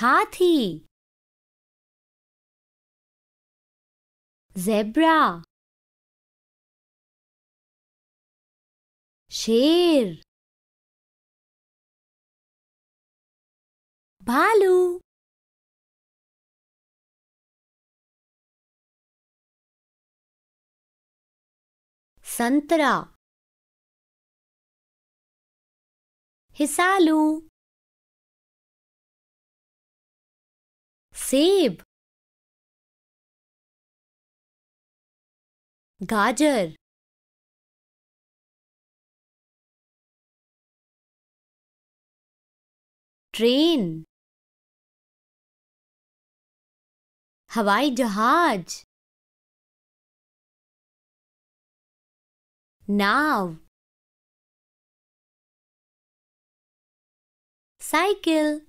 हाथी जेब्रा। शेर। भालू। संतरा। हिसालू। सेब। गाजर। ट्रेन। हवाई जहाज़। नाव। साइकिल।